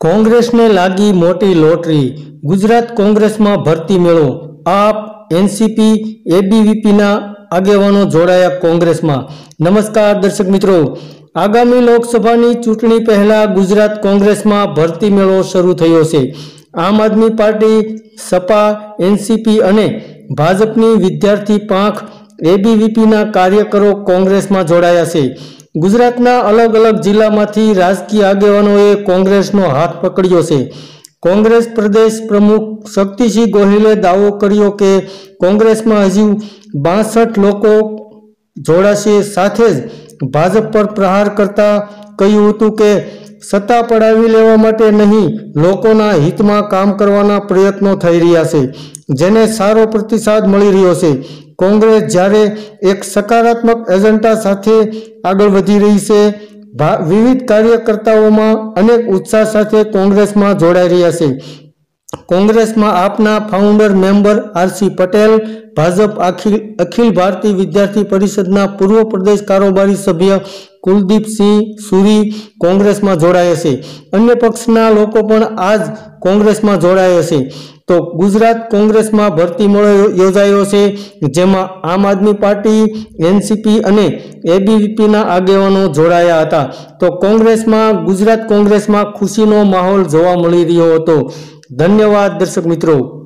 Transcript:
કોંગ્રેસને લાગી મોટી લોટરી. ગુજરાત કોંગ્રેસમાં ભરતી મેળો. આપ, એનસીપી, એબીવીપીના આગેવાનો જોડાયા કોંગ્રેસમાં. નમસ્કાર દર્શક મિત્રો. આગામી લોકસભાની ચૂંટણી પહેલા ગુજરાત કોંગ્રેસમાં ભરતી મેળો શરૂ થયો છે. આમ આદમી પાર્ટી, સપા, એનસીપી અને ભાજપની વિદ્યાર્થી પાંખ, એબીવીપીના કાર્યકરો કોંગ્રેસમાં જોડાયા છે. ગુજરાતના અલગ અલગ જિલ્લામાંથી રાજકીય આગેવાનોએ કોંગ્રેસનો હાથ પકડ્યો છે. કોંગ્રેસ પ્રદેશ પ્રમુખ શક્તિસિંહ ગોહિલે દાવો કર્યો કે કોંગ્રેસમાં હજી બાસઠ લોકો જોડાશે. સાથે જ ભાજપ પર પ્રહાર કરતા કહ્યું હતું કે સત્તા પડાવી લેવા માટે નહીં, લોકોના હિતમાં કામ કરવાના પ્રયત્નો થઈ રહ્યા છે, જેને સારો પ્રતિસાદ મળી રહ્યો છે. કોંગ્રેસ જ્યારે એક સકારાત્મક એજન્ડા સાથે આગળ વધી રહી છે વિવિધ કાર્યકર્તાઓમાં અનેક ઉત્સાહ સાથે કોંગ્રેસમાં જોડાઈ રહ્યા છે. કોંગ્રેસમાં આપના founder member RC Patel, Bhajap Akhil Akhil Bharatiya Vidyarthi પરિષદના પૂર્વ પ્રદેશ કારોબારી સભ્ય કુલદીપસિંહ સુરી કોંગ્રેસમાં જોડાયા છે. અન્ય પક્ષના લોકો પણ આજ કોંગ્રેસમાં જોડાયા છે. તો ગુજરાત કોંગ્રેસમાં ભરતી મેળો યોજાયો છે, જેમાં આમ આદમી પાર્ટી, એનસીપી અને એબીવીપીના આગેવાનો જોડાયા હતા. તો કોંગ્રેસમાં, ગુજરાત કોંગ્રેસમાં ખુશીનો માહોલ જોવા મળી રહ્યો હતો. ધન્યવાદ દર્શક મિત્રો.